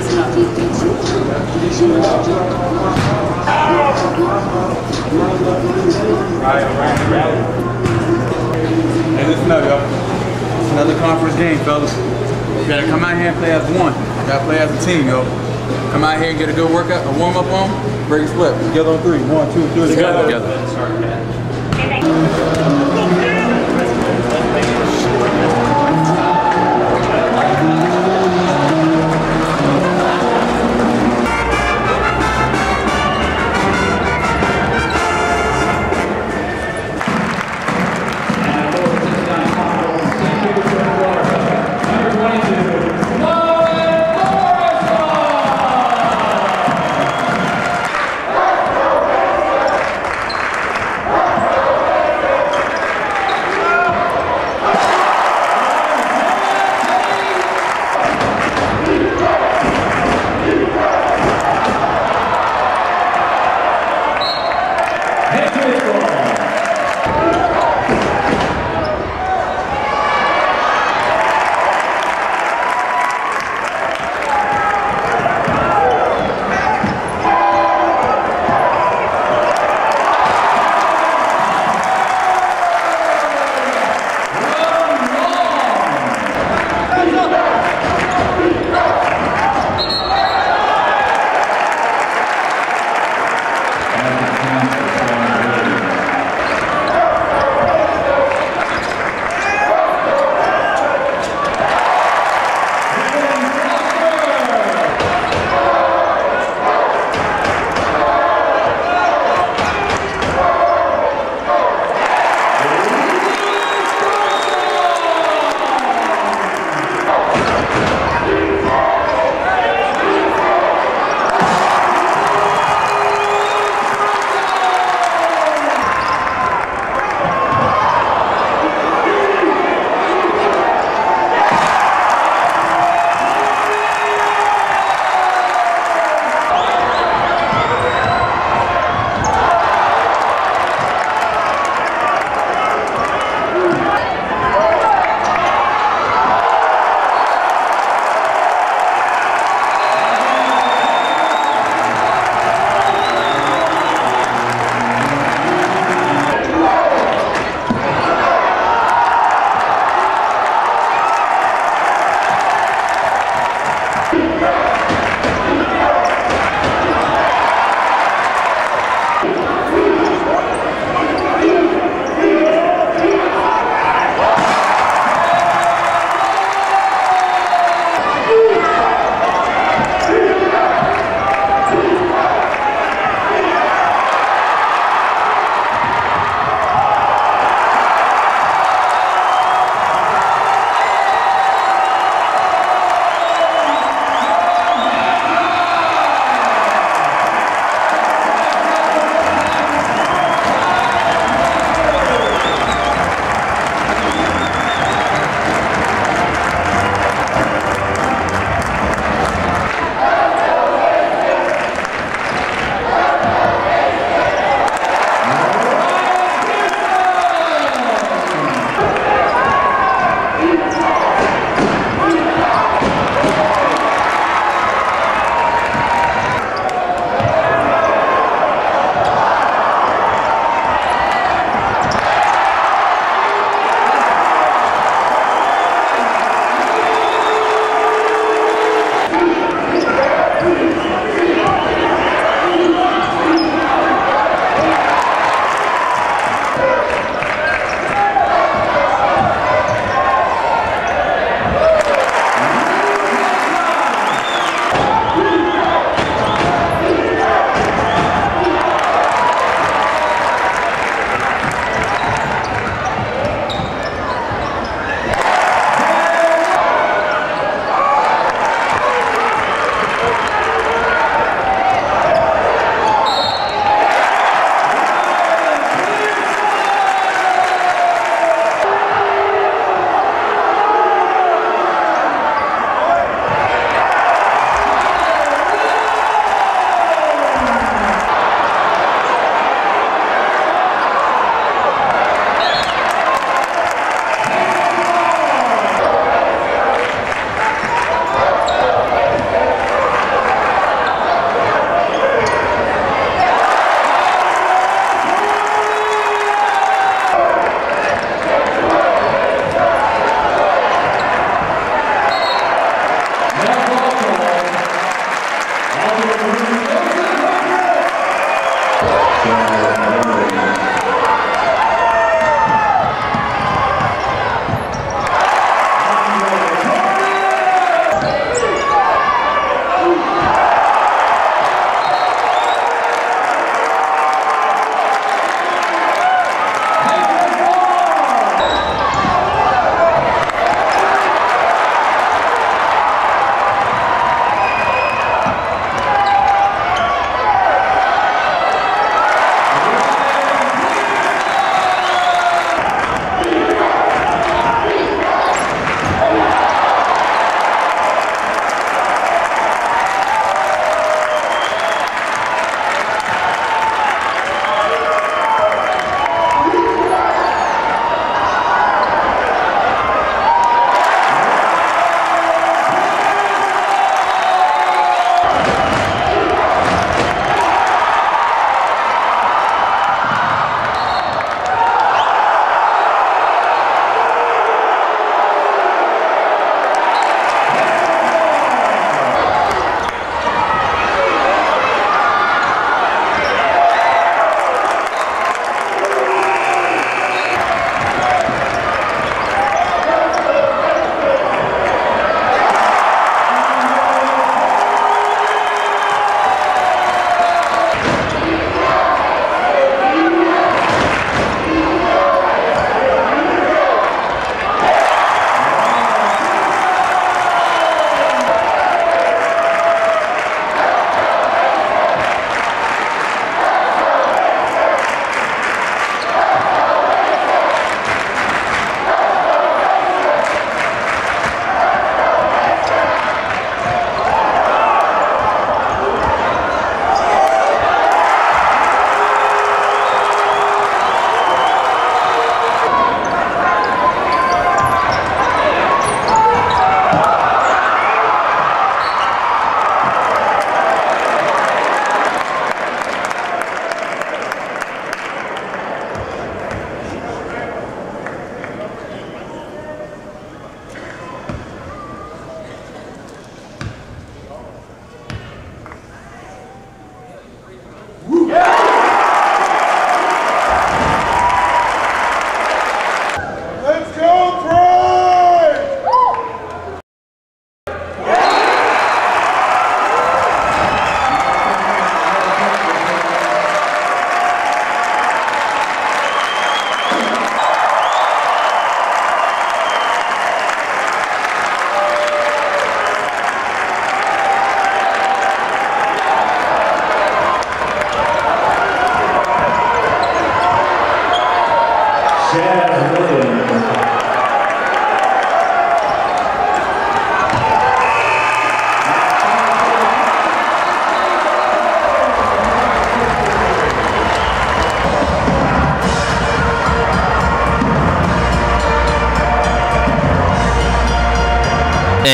Hey, listen up, y'all. It's another conference game, fellas. You gotta come out here and play as one. You gotta play as a team, yo. Come out here and get a good workout, a warm up on, break a split. Together on three. One, two, three. Together. Together.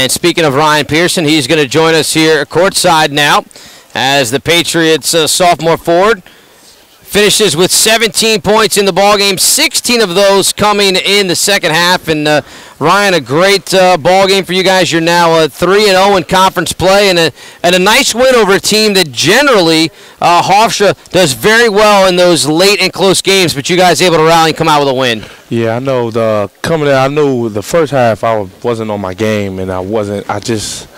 And speaking of Ryan Pearson, he's going to join us here courtside now as the Patriots uh, sophomore forward finishes with 17 points in the ball game, 16 of those coming in the second half. And uh, Ryan, a great uh, ball game for you guys. You're now uh, 3 and 0 in conference play, and a and a nice win over a team that generally uh, Hofstra does very well in those late and close games. But you guys able to rally and come out with a win. Yeah, I know. The coming in, I knew the first half I wasn't on my game, and I wasn't. I just,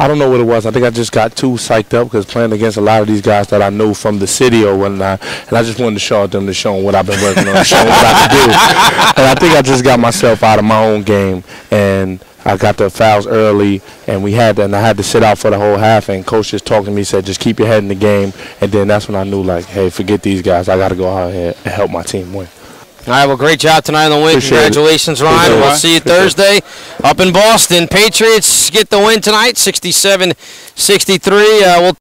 I don't know what it was. I think I just got too psyched up because playing against a lot of these guys that I know from the city or whatnot, and I just wanted to show them to show them what I've been working on, show them what I can do. And I think I just got myself out of my own game, and I got the fouls early, and we had, and I had to sit out for the whole half. And coach just talked to me, said, "Just keep your head in the game." And then that's when I knew, like, hey, forget these guys. I got to go out here and help my team win. All right, well, great job tonight on the win. Appreciate it. Congratulations, Ryan. Appreciate. We'll see you Thursday up in Boston. Patriots get the win tonight, 67 63. Uh, we'll